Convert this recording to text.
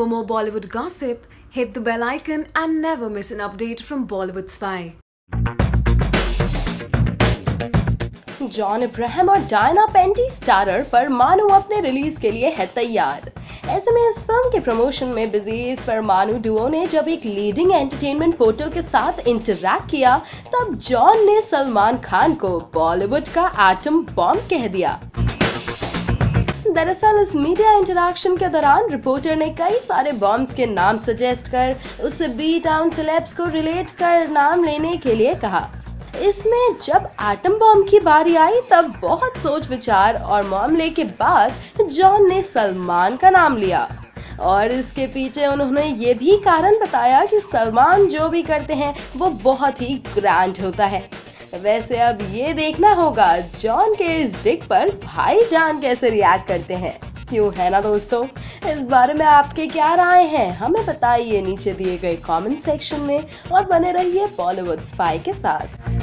For more Bollywood gossip, hit the bell icon and never miss an update from Bollywood Spy. John Abraham और डायना पेंटी starrer पर मानू अपने release के लिए है तैयार ऐसे में इस फ़िल्म के प्रमोशन में बिज़ी इस पर मानू डुओ ने जब एक लीडिंग एंटरटेनमेंट पोर्टल के साथ इंटरैक्ट किया तब जॉन ने सलमान खान को बॉलीवुड का एटम बॉम्ब कह दिया दरअसल इस मीडिया इंटरेक्शन के दौरान रिपोर्टर ने कई सारे बॉम्ब्स के नाम सजेस्ट कर उससे बी टाउन सेलेब्स को रिलेट कर नाम लेने के लिए कहा। इसमें जब एटम बॉम्ब की बारी आई, तब बहुत सोच विचार और मामले के बाद जॉन ने सलमान का नाम लिया। और इसके पीछे उन्होंने ये भी कारण बताया कि सलमान जो भी करते हैं, वो बहुत ही ग्रैंड होता है। वैसे अब ये देखना होगा, जॉन के इस डिक पर भाई जान कैसे रिएक्ट करते हैं। क्यों है ना दोस्तों? इस बारे में आपके क्या राय हैं? हमें बताइए नीचे दिए गए कमेंट सेक्शन में और बने रहिए बॉलीवुड स्पाई के साथ।